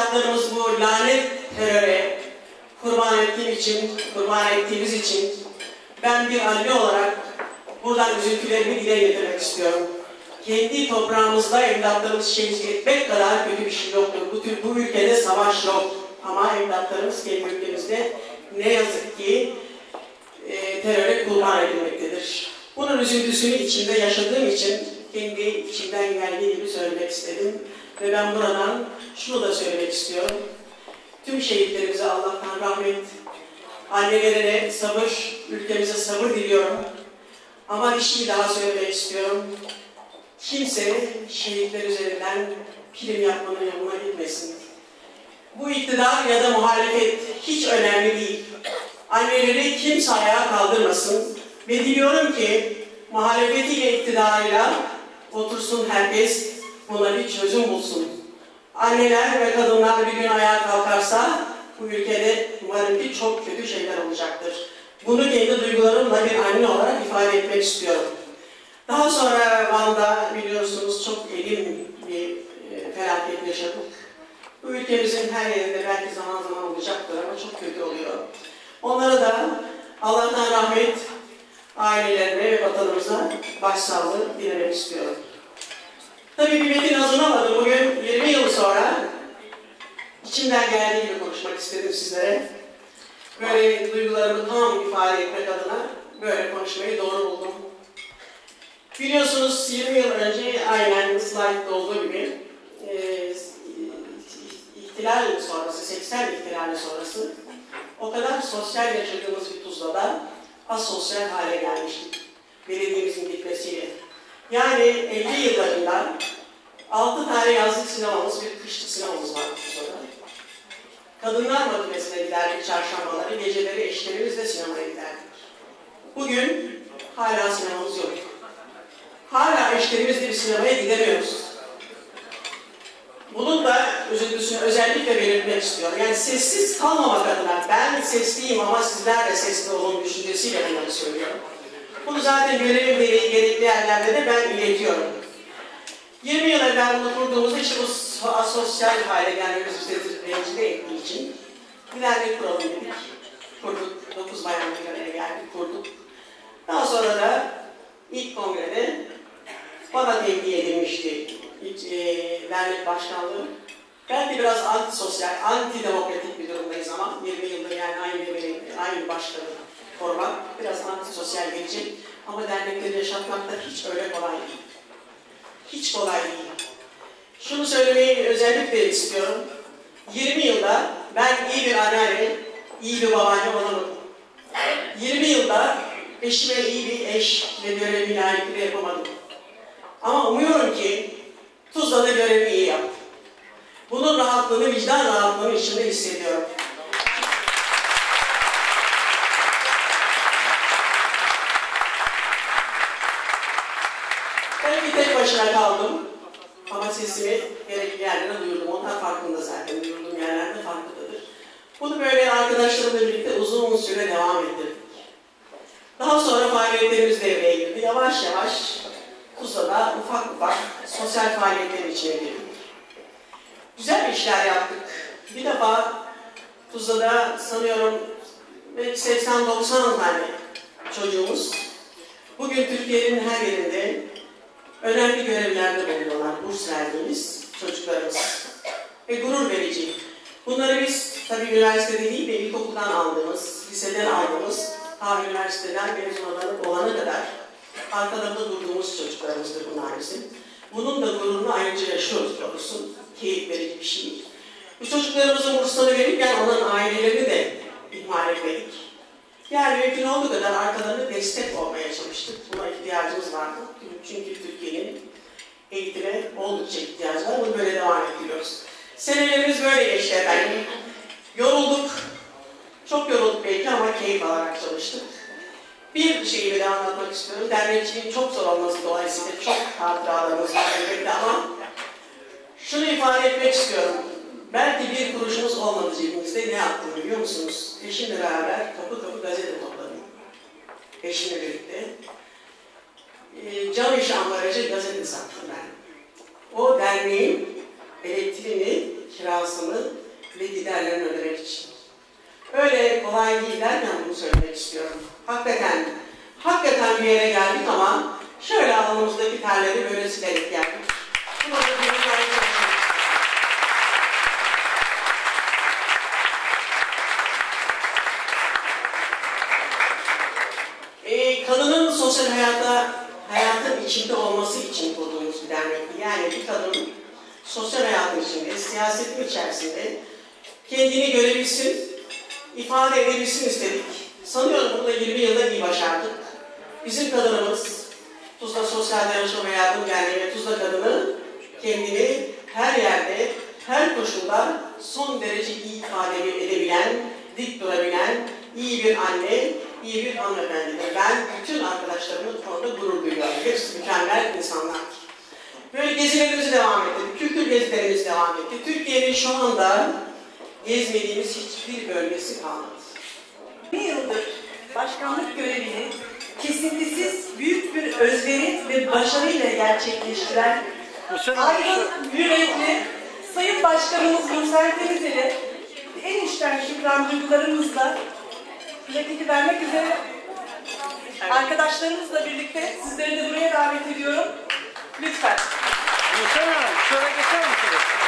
evlatlarımız bu lanet teröre kurban ettiğim için, kurban ettiğimiz için ben bir anne olarak buradan üzüntülerimi dile getirmek istiyorum. Kendi toprağımızda evlatlarımız şehit etmek kadar kötü bir şey yoktur. Bu, tür, bu ülkede savaş yok. Ama evlatlarımız kendi ülkemizde ne yazık ki e, teröre kurban edilmektedir. Bunun üzüntüsünü içinde yaşadığım için kendi içimden geldiği gibi söylemek istedim. Ve ben buradan şunu da söylemek istiyorum. Tüm şehitlerimize Allah'tan rahmet, annelerine sabır, ülkemize sabır diliyorum. Ama bir şey daha söylemek istiyorum. Kimse şehitler üzerinden prim yapmanın yoluna gitmesin. Bu iktidar ya da muhalefet hiç önemli değil. Anneleri kimse ayağa kaldırmasın. Ve diliyorum ki muhalefetiyle iktidarıyla otursun herkes buna bir çözüm bulsun. Anneler ve kadınlar bir gün ayağa kalkarsa bu ülkede umarım ki çok kötü şeyler olacaktır. Bunu kendi duygularımla bir anne olarak ifade etmek istiyorum. Daha sonra Van'da biliyorsunuz çok elim bir e, felaket yaşadık. Bu ülkemizin her yerinde belki zaman zaman olacaktır ama çok kötü oluyor. Onlara da Allah'tan rahmet ailelerine ve vatanımıza başsağlığı dilemek istiyorum. Tabii bir metin hazırlamadım. Bugün 20 yıl sonra içimden geldiği gibi konuşmak istedim sizlere. Böyle duygularımı tam ifade etmek adına böyle konuşmayı doğru buldum. Biliyorsunuz 20 yıl önce aynen slaytta olduğu gibi e, ihtilal sonrası, 80 ihtilali sonrası o kadar sosyal yaşadığımız bir Tuzla'da asosyal hale gelmiştik. Belediyemizin gitmesiyle. Yani 50 yıllarında 6 tane yazlık sinemamız, bir kışlık sinemamız var Tuzla'da. Kadınlar makinesine giderdik çarşambaları, geceleri eşlerimizle sinemaya giderdik. Bugün hala sinemamız yok. Hala eşlerimizle bir sinemaya gidemiyoruz. Bunun da özellikle belirtmek istiyorum. Yani sessiz kalmamak adına ben sesliyim ama sizler de sesli olun düşüncesiyle bunları söylüyorum. Bunu zaten görevim gereği gerekli yerlerde de ben iletiyorum. 20 yıl evvel bunu kurduğumuzda işte bu asosyal hale gelmemiz bize rencide ettiği için dernek kuralım dedik. Kurduk. 9 bayan bir araya geldik, kurduk. Daha sonra da ilk kongrede bana tevdi edilmişti ilk e, dernek başkanlığı. De biraz antisosyal, antidemokratik bir durumdayız ama 20 yıldır yani aynı aynı başkanı antisosyal gelecek. Ama dernekleri yaşatmak da hiç öyle kolay değil. Hiç kolay değil. Şunu söylemeyi özellikle istiyorum. 20 yılda ben iyi bir anneanne, iyi bir babaanne olamadım. 20 yılda eşime iyi bir eş ve görevimi layıkıyla yapamadım. Ama umuyorum ki Tuzla'da görevimi iyi yaptım. Bunun rahatlığını, vicdan rahatlığını içinde hissediyorum. Ben bir tek başına kaldım. Sesimi gerekli yerlere duyurdum. Onlar farkında zaten. Duyurduğum yerlerde farkındadır. Bunu böyle arkadaşlarımla birlikte uzun süre devam ettirdik. Daha sonra faaliyetlerimiz devreye girdi. Yavaş yavaş Tuzla'da ufak ufak sosyal faaliyetler içine girdik. Güzel işler yaptık. Bir defa Tuzla'da sanıyorum 80-90 tane çocuğumuz bugün Türkiye'nin her yerinde önemli görevlerde bulunuyorlar. Burs verdiğimiz çocuklarımız. Ve gurur verici. Bunları biz tabii üniversitede değil de ilkokuldan aldığımız, liseden aldığımız, ta üniversiteden mezun olana kadar arkalarında durduğumuz çocuklarımızdır bunlar bizim. Bunun da gururunu ayrıca yaşıyoruz doğrusu. Keyif verici bir şey. Bu çocuklarımızın burslarını verirken onun ailelerini de ihmal etmedik. Yani mümkün olduğu kadar arkalarında destek olmaya çalıştık. Buna ihtiyacımız vardı. Çünkü Türkiye'nin eğitime oldukça ihtiyacı var. Bunu böyle devam ettiriyoruz. Senelerimiz böyle geçti efendim. Yorulduk. Çok yorulduk belki ama keyif alarak çalıştık. Bir şeyi bir anlatmak istiyorum. Dernekçiliğin çok zor olması dolayısıyla çok hatıralarımız var elbette ama şunu ifade etmek istiyorum. Belki bir kuruşumuz olmadı cebimizde ne yaptım biliyor musunuz? Eşimle beraber kapı kapı gazete topladım. Eşimle birlikte. E, cam iş ambalajı gazete sattım ben. O derneğin elektriğini, kirasını ve giderlerini ödemek için. Öyle kolay değil derken bunu söylemek istiyorum. Hakikaten, hakikaten bir yere geldik ama şöyle alnımızdaki terleri böyle silerek geldik. Buna da çalışmak. Ee, kadının sosyal hayata, hayatın içinde olması için kurduğumuz bir dernekti. Yani bir kadın sosyal hayatın içinde, siyasetin içerisinde kendini görebilsin, ifade edebilsin istedik. Sanıyorum bunu da 20 yılda iyi başardık. Bizim kadınımız, Tuzla Sosyal Dayanışma Yardım Derneği ve Tuzla Kadını kendini her yerde, her koşulda son derece iyi ifade edebilen, dik durabilen, iyi bir anne, iyi bir hanımefendidir. Ben bütün arkadaşlarımın konuda gurur duyuyorum. Hepsi mükemmel insanlar. Böyle gezilerimizi devam ettirdik, kültür gezilerimiz devam etti. Türkiye'nin şu anda gezmediğimiz hiçbir bölgesi kalmadı. Bir yıldır başkanlık görevini kesintisiz büyük bir özveri ve başarıyla gerçekleştiren aydın, yürekli Sayın Başkanımız Nursel Temizeli en içten şükran duygularımızla plaketi vermek üzere arkadaşlarımızla birlikte sizleri de buraya davet ediyorum. Lütfen. Mr. Chairman, should I get down to this?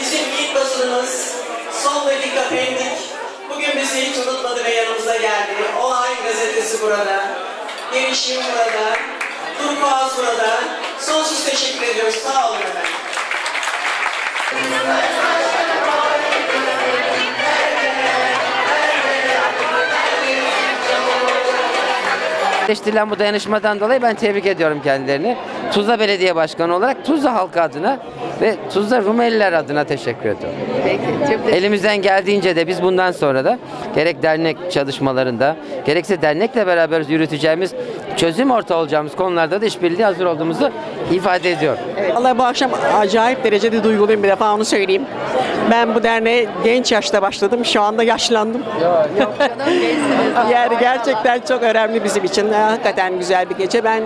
Bizim ilk basınımız son dakika pendik. Bugün bizi hiç unutmadı ve yanımıza geldi. Olay gazetesi burada. Gelişim burada. Turkuaz burada. Sonsuz teşekkür ediyoruz. Sağ olun efendim. Gerçekleştirilen bu dayanışmadan dolayı ben tebrik ediyorum kendilerini. Tuzla Belediye Başkanı olarak Tuzla halkı adına ve Tuzla Rumeliler adına teşekkür ediyorum. Peki, çok teşekkür Elimizden geldiğince de biz bundan sonra da gerek dernek çalışmalarında gerekse dernekle beraber yürüteceğimiz çözüm ortağı olacağımız konularda da işbirliği hazır olduğumuzu ifade ediyorum. Vallahi bu akşam acayip derecede duyguluyum bir defa onu söyleyeyim. Ben bu derneğe genç yaşta başladım. Şu anda yaşlandım. yani gerçekten çok önemli bizim için. Hakikaten güzel bir gece. Ben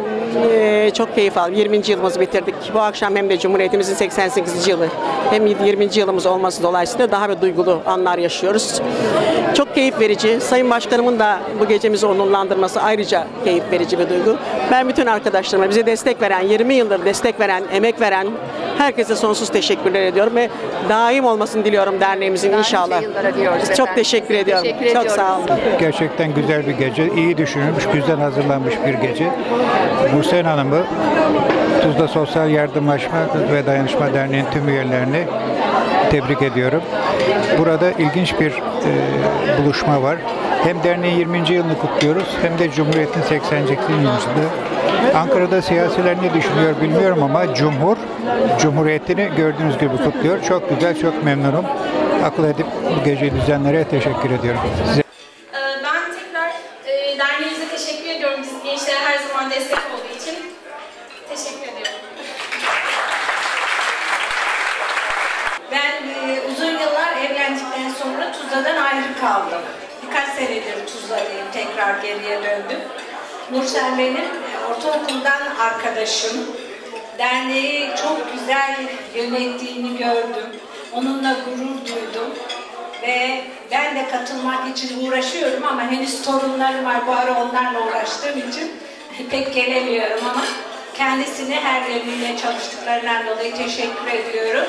e, çok keyif aldım. 20. yılımızı bitirdik. Bu akşam hem de Cumhuriyetimizin 88. yılı hem 20. yılımız olması dolayısıyla daha bir duygulu anlar yaşıyoruz. Çok keyif verici. Sayın Başkanımın da bu gecemizi onurlandırması ayrıca keyif verici bir duygu. Ben bütün arkadaşlarıma bize destek veren, 20 yıldır destek veren, emek veren herkese sonsuz teşekkürler ediyorum ve daim olmasını diliyorum derneğimizin inşallah. yıllara diyoruz Çok efendim. teşekkür ediyorum. Teşekkür Çok ediyoruz. sağ olun. Gerçekten güzel bir gece, iyi düşünülmüş, güzel hazırlanmış bir gece. Nursen Hanım'ı, Tuzla Sosyal Yardımlaşma ve Dayanışma Derneği'nin tüm üyelerini tebrik ediyorum. Burada ilginç bir e, buluşma var. Hem derneğin 20. yılını kutluyoruz hem de Cumhuriyet'in 80. yılını. Ankara'da siyasiler ne düşünüyor bilmiyorum ama Cumhur, Cumhuriyet'ini gördüğünüz gibi kutluyor. Çok güzel, çok memnunum. Akıl edip bu geceyi düzenlere teşekkür ediyorum. Size Ee, Ben tekrar e, derneğimize teşekkür ediyorum. Biz gençlere her zaman destek olduğu için. Teşekkür ediyorum. Ben e, uzun yıllar evlendikten sonra Tuzla'dan ayrı kaldım. Tekrar geriye döndüm. Nursel benim e, ortaokuldan arkadaşım. Derneği çok güzel yönettiğini gördüm. Onunla gurur duydum. Ve ben de katılmak için uğraşıyorum ama henüz torunlarım var. Bu ara onlarla uğraştığım için pek gelemiyorum ama kendisine her yönüyle çalıştıklarından dolayı teşekkür ediyorum.